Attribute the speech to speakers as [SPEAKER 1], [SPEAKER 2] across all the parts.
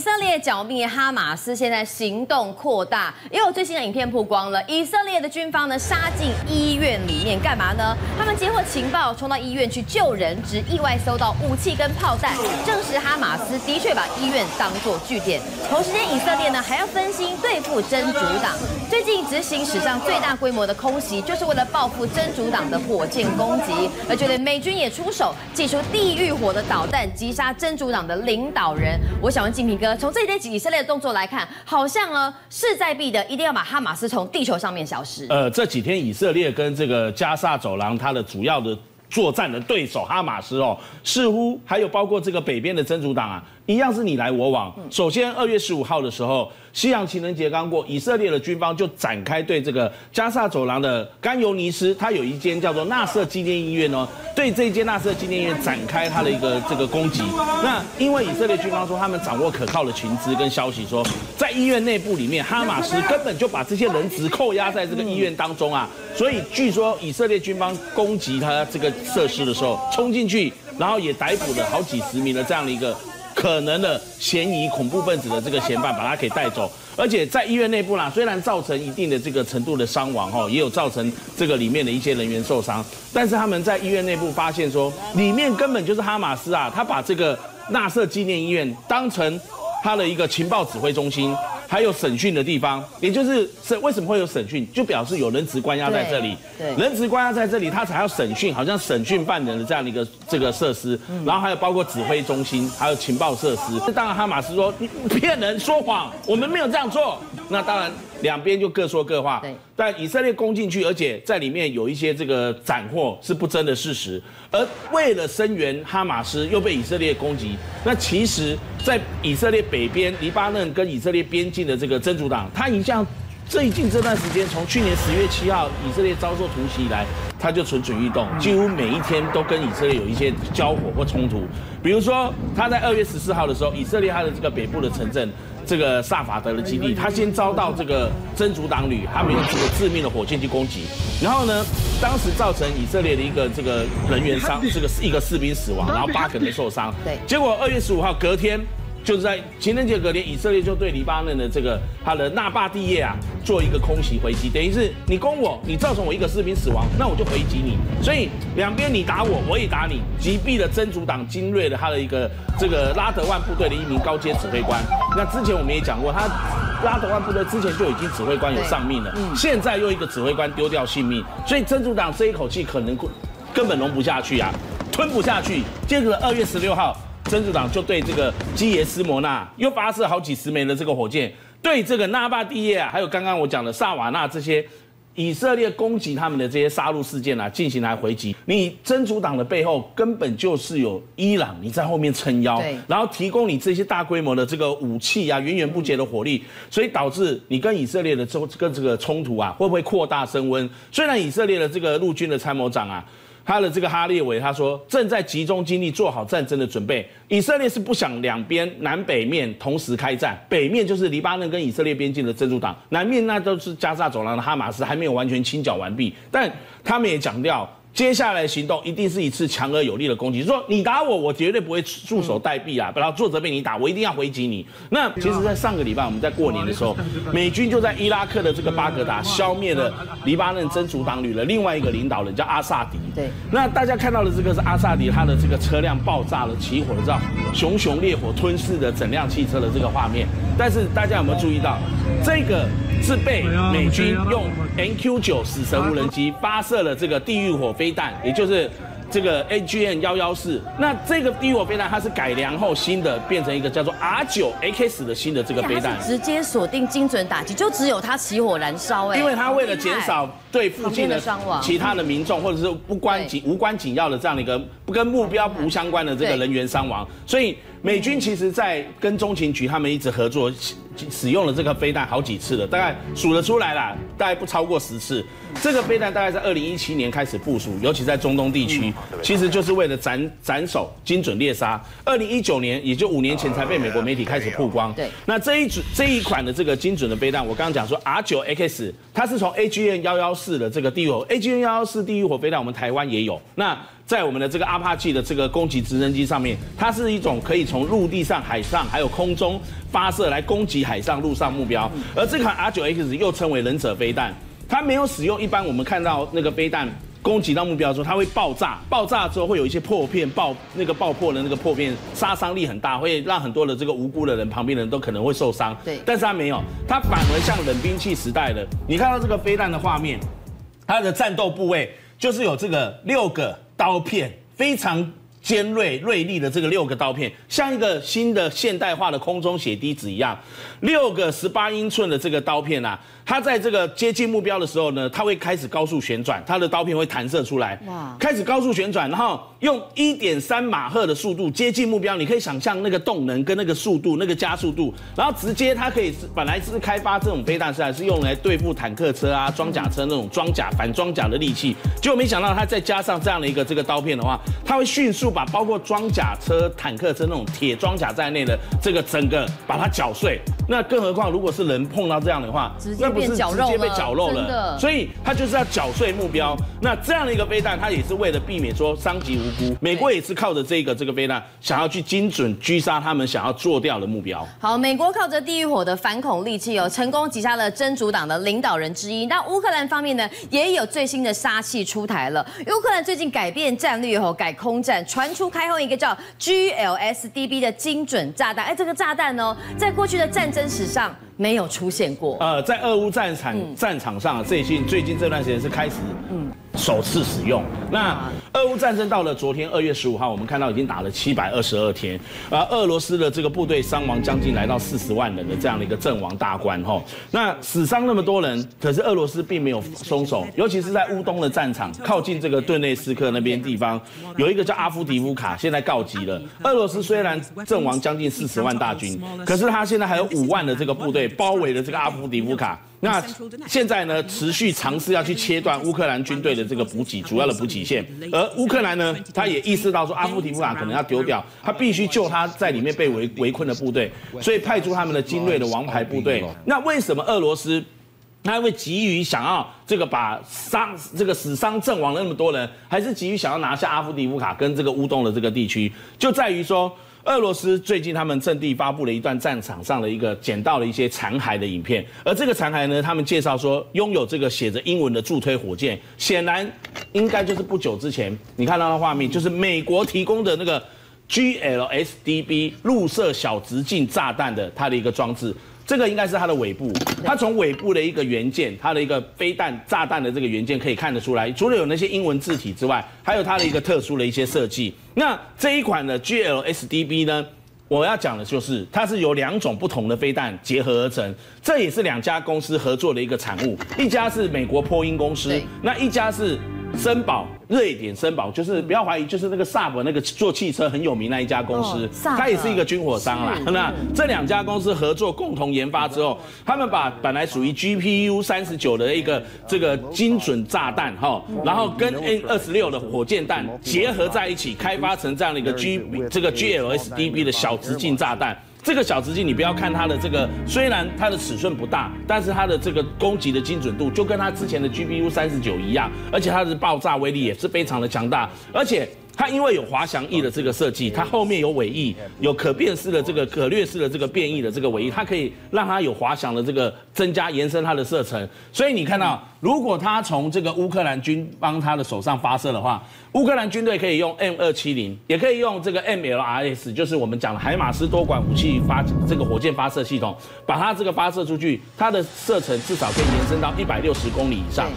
[SPEAKER 1] 以色列剿灭哈马斯现在行动扩大，也有最新的影片曝光了。以色列的军方呢杀进医院里面干嘛呢？他们接获情报，冲到医院去救人，只意外搜到武器跟炮弹，证实哈马斯的确把医院当作据点。同时间，以色列呢还要分心对付真主党。最近执行史上最大规模的空袭，就是为了报复真主党的火箭攻击。而就连美军也出手，祭出地狱火的导弹击杀真主党的领导人。我想问金平哥，从这一天以色列的动作来看，好像呢势在必得，一定要把哈马斯从地球上面消失。
[SPEAKER 2] 呃，这几天以色列跟这个加沙走廊，它的主要的作战的对手哈马斯哦，似乎还有包括这个北边的真主党啊。一样是你来我往。首先，二月十五号的时候，西洋情人节刚过，以色列的军方就展开对这个加沙走廊的甘尤尼斯，它有一间叫做纳瑟纪念医院哦，对这间纳瑟纪念医院展开它的一个这个攻击。那因为以色列军方说他们掌握可靠的情资跟消息，说在医院内部里面，哈马斯根本就把这些人质扣押在这个医院当中啊，所以据说以色列军方攻击他这个设施的时候，冲进去，然后也逮捕了好几十名的这样的一个。可能的嫌疑恐怖分子的这个嫌犯，把他给带走，而且在医院内部啦，虽然造成一定的这个程度的伤亡哈，也有造成这个里面的一些人员受伤，但是他们在医院内部发现说，里面根本就是哈马斯啊，他把这个纳瑟纪念医院当成他的一个情报指挥中心。还有审讯的地方，也就是审为什么会有审讯，就表示有人质关押在这里，对人质关押在这里，他才要审讯，好像审讯犯人的这样的一个这个设施，然后还有包括指挥中心，还有情报设施。这当然哈马斯说你骗人说谎，我们没有这样做。那当然两边就各说各话。对但以色列攻进去，而且在里面有一些这个斩获是不争的事实。而为了声援哈马斯，又被以色列攻击。那其实，在以色列北边，黎巴嫩跟以色列边境的这个真主党，他一向最近这段时间，从去年十月七号以色列遭受突袭以来，他就蠢蠢欲动，几乎每一天都跟以色列有一些交火或冲突。比如说，他在二月十四号的时候，以色列他的这个北部的城镇。这个萨法德的基地，他先遭到这个真主党旅，他们用这个致命的火箭去攻击，然后呢，当时造成以色列的一个这个人员伤，这个一个士兵死亡，然后八个人受伤。
[SPEAKER 1] 对，
[SPEAKER 2] 结果二月十五号隔天。就是在情人节隔天，以色列就对黎巴嫩的这个他的纳巴蒂耶啊做一个空袭回击，等于是你攻我，你造成我一个士兵死亡，那我就回击你。所以两边你打我，我也打你，击毙了真主党精锐的他的一个这个拉德万部队的一名高阶指挥官。那之前我们也讲过，他拉德万部队之前就已经指挥官有丧命了，现在又一个指挥官丢掉性命，所以真主党这一口气可能根本容不下去啊，吞不下去。接着二月十六号。真主党就对这个基耶斯摩纳又发射好几十枚的这个火箭，对这个纳巴蒂耶啊，还有刚刚我讲的萨瓦纳这些以色列攻击他们的这些杀戮事件啊，进行来回击。你真主党的背后根本就是有伊朗你在后面撑腰，然后提供你这些大规模的这个武器啊，源源不绝的火力，所以导致你跟以色列的这跟这个冲突啊，会不会扩大升温？虽然以色列的这个陆军的参谋长啊。他的这个哈列维他说正在集中精力做好战争的准备。以色列是不想两边南北面同时开战，北面就是黎巴嫩跟以色列边境的真主党，南面那都是加沙走廊的哈马斯还没有完全清剿完毕。但他们也强调。接下来行动一定是一次强而有力的攻击。说你打我，我绝对不会束手待毙啊！然后作者被你打，我一定要回击你。那其实，在上个礼拜我们在过年的时候，美军就在伊拉克的这个巴格达消灭了黎巴嫩真主党旅的另外一个领导人，叫阿萨迪。
[SPEAKER 1] 对。
[SPEAKER 2] 那大家看到的这个是阿萨迪他的这个车辆爆炸了，起火了，知道熊熊烈火吞噬了整辆汽车的这个画面。但是大家有没有注意到，这个是被美军用 NQ 九死神无人机发射了这个地狱火。飞弹，也就是这个 A G N 幺幺四，那这个地狱火飞弹它是改良后新的，变成一个叫做 R 九 A X 的新的这个飞弹，
[SPEAKER 1] 直接锁定精准打击，就只有它起火燃烧哎，
[SPEAKER 2] 因为它为了减少对附近的其他的民众或者是不关紧无关紧要的这样的一个不跟目标不相关的这个人员伤亡，所以美军其实在跟中情局他们一直合作。使用了这个飞弹好几次了，大概数得出来了，大概不超过十次。这个飞弹大概在二零一七年开始部署，尤其在中东地区。其实就是为了斩斩首精准猎杀。二零一九年，也就五年前才被美国媒体开始曝光。
[SPEAKER 1] 对，
[SPEAKER 2] 那这一组这一款的这个精准的飞弹，我刚刚讲说 R 九 X，它是从 AGN 幺幺四的这个地狱火，AGN 幺幺四地狱火飞弹，我们台湾也有。那在我们的这个阿帕奇的这个攻击直升机上面，它是一种可以从陆地上、海上还有空中发射来攻击海上、陆上目标。而这款 R 九 X 又称为忍者飞弹。它没有使用一般我们看到那个飞弹攻击到目标的时候，它会爆炸，爆炸之后会有一些破片爆，那个爆破的那个破片杀伤力很大，会让很多的这个无辜的人旁边的人都可能会受伤。
[SPEAKER 1] 对，
[SPEAKER 2] 但是它没有，它反而像冷兵器时代的，你看到这个飞弹的画面，它的战斗部位就是有这个六个刀片，非常。尖锐锐利的这个六个刀片，像一个新的现代化的空中血滴子一样，六个十八英寸的这个刀片啊，它在这个接近目标的时候呢，它会开始高速旋转，它的刀片会弹射出来，哇，开始高速旋转，然后用一点三马赫的速度接近目标，你可以想象那个动能跟那个速度，那个加速度，然后直接它可以是本来是开发这种飞弹是还是用来对付坦克车啊、装甲车那种装甲反装甲的利器，结果没想到它再加上这样的一个这个刀片的话，它会迅速。把包括装甲车、坦克车那种铁装甲在内的这个整个把它搅碎，那更何况如果是人碰到这样的话，
[SPEAKER 1] 那不是直接
[SPEAKER 2] 被绞肉了？所以它就是要搅碎目标。那这样的一个飞弹，它也是为了避免说伤及无辜。美国也是靠着这个这个飞弹，想要去精准狙杀他们想要做掉的目标。
[SPEAKER 1] 好，美国靠着地狱火的反恐利器，哦成功击杀了真主党的领导人之一。那乌克兰方面呢，也有最新的杀器出台了。乌克兰最近改变战略后，改空战。传出开轰一个叫 GLSDB 的精准炸弹，哎，这个炸弹呢，在过去的战争史上没有出现过。呃，
[SPEAKER 2] 在俄乌战场战场上，最近最近这段时间是开始，嗯。首次使用。那俄乌战争到了昨天二月十五号，我们看到已经打了七百二十二天，而俄罗斯的这个部队伤亡将近来到四十万人的这样的一个阵亡大关哈。那死伤那么多人，可是俄罗斯并没有松手，尤其是在乌东的战场，靠近这个顿内斯克那边地方，有一个叫阿夫迪夫卡，现在告急了。俄罗斯虽然阵亡将近四十万大军，可是他现在还有五万的这个部队包围了这个阿夫迪夫卡。那现在呢，持续尝试要去切断乌克兰军队的这个补给主要的补给线，而乌克兰呢，他也意识到说阿夫提夫卡可能要丢掉，他必须救他在里面被围围困的部队，所以派出他们的精锐的王牌部队。那为什么俄罗斯他会急于想要这个把伤这个死伤阵亡了那么多人，还是急于想要拿下阿夫迪夫卡跟这个乌东的这个地区，就在于说。俄罗斯最近他们阵地发布了一段战场上的一个捡到了一些残骸的影片，而这个残骸呢，他们介绍说拥有这个写着英文的助推火箭，显然应该就是不久之前你看到的画面，就是美国提供的那个 GLSDB 入射小直径炸弹的它的一个装置。这个应该是它的尾部，它从尾部的一个元件，它的一个飞弹炸弹的这个元件可以看得出来，除了有那些英文字体之外，还有它的一个特殊的一些设计。那这一款的 GLSDB 呢，我要讲的就是它是由两种不同的飞弹结合而成，这也是两家公司合作的一个产物，一家是美国波音公司，那一家是。森宝，瑞典森宝就是不要怀疑，就是那个萨博那个做汽车很有名那一家公司，它也是一个军火商啦。那这两家公司合作共同研发之后，他们把本来属于 GPU 三十九的一个这个精准炸弹哈，然后跟 N 二十六的火箭弹结合在一起，开发成这样的一个 G 这个 GLSDB 的小直径炸弹。这个小直径，你不要看它的这个，虽然它的尺寸不大，但是它的这个攻击的精准度就跟它之前的 GPU 三十九一样，而且它的爆炸威力也是非常的强大，而且。它因为有滑翔翼的这个设计，它后面有尾翼，有可变式的这个可掠式的这个变异的这个尾翼，它可以让它有滑翔的这个增加延伸它的射程。所以你看到，如果它从这个乌克兰军帮他的手上发射的话，乌克兰军队可以用 M 二七零，也可以用这个 MLRS，就是我们讲的海马斯多管武器发这个火箭发射系统，把它这个发射出去，它的射程至少可以延伸到一百六十公里以上。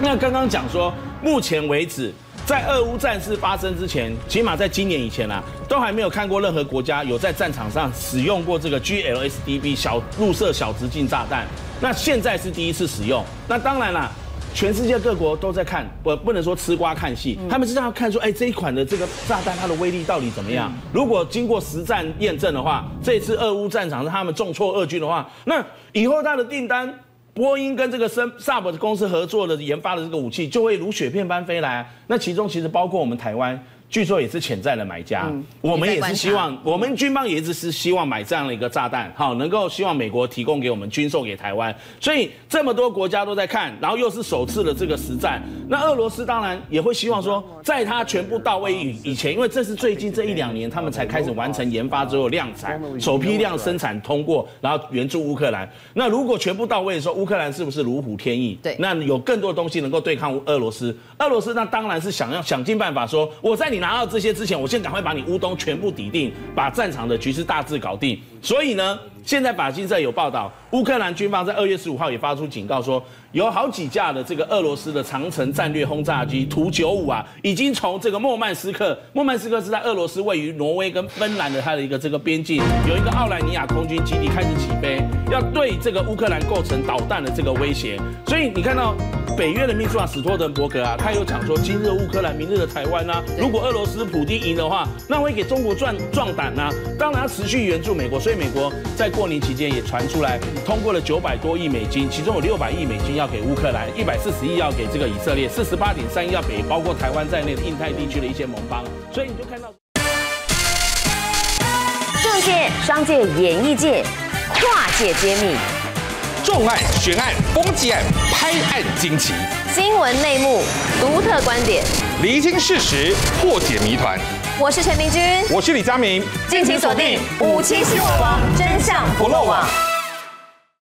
[SPEAKER 2] 那刚刚讲说，目前为止。在俄乌战事发生之前，起码在今年以前啊，都还没有看过任何国家有在战场上使用过这个 GLSDB 小入射小直径炸弹。那现在是第一次使用。那当然啦，全世界各国都在看，不不能说吃瓜看戏，他们是要看说，哎，这一款的这个炸弹它的威力到底怎么样？如果经过实战验证的话，这次俄乌战场是他们重挫俄军的话，那以后他的订单。波音跟这个生萨博的公司合作的研发的这个武器，就会如雪片般飞来。那其中其实包括我们台湾。据说也是潜在的买家，我们也是希望，我们军方也一直是希望买这样的一个炸弹，好，能够希望美国提供给我们军售给台湾。所以这么多国家都在看，然后又是首次的这个实战，那俄罗斯当然也会希望说，在它全部到位以以前，因为这是最近这一两年他们才开始完成研发之后量产，首批量生产通过，然后援助乌克兰。那如果全部到位的时候，乌克兰是不是如虎添翼？
[SPEAKER 1] 对，
[SPEAKER 2] 那有更多的东西能够对抗俄罗斯。俄罗斯那当然是想要想尽办法说，我在你你拿到这些之前，我先赶快把你乌东全部抵定，把战场的局势大致搞定。所以呢，现在法新社有报道，乌克兰军方在二月十五号也发出警告说，有好几架的这个俄罗斯的长城战略轰炸机图九五啊，已经从这个莫曼斯克，莫曼斯克是在俄罗斯位于挪威跟芬兰的它的一个这个边境，有一个奥莱尼亚空军基地开始起飞，要对这个乌克兰构成导弹的这个威胁。所以你看到。北约的秘书长史托滕伯格啊，他有讲说，今日乌克兰，明日的台湾啊。如果俄罗斯普京赢的话，那会给中国壮壮胆呐。当然要持续援助美国，所以美国在过年期间也传出来，通过了九百多亿美金，其中有六百亿美金要给乌克兰，一百四十亿要给这个以色列，四十八点三亿要给包括台湾在内的印太地区的一些盟邦。所以你就看到，
[SPEAKER 1] 政界、商界、演艺界跨界揭秘。
[SPEAKER 3] 重案、悬案、攻击案、拍案惊奇，
[SPEAKER 1] 新闻内幕、独特观点，
[SPEAKER 3] 厘清事实，破解谜团。
[SPEAKER 1] 我是陈明君，
[SPEAKER 3] 我是李佳明，
[SPEAKER 1] 敬请锁定五七新闻网，真相不漏网。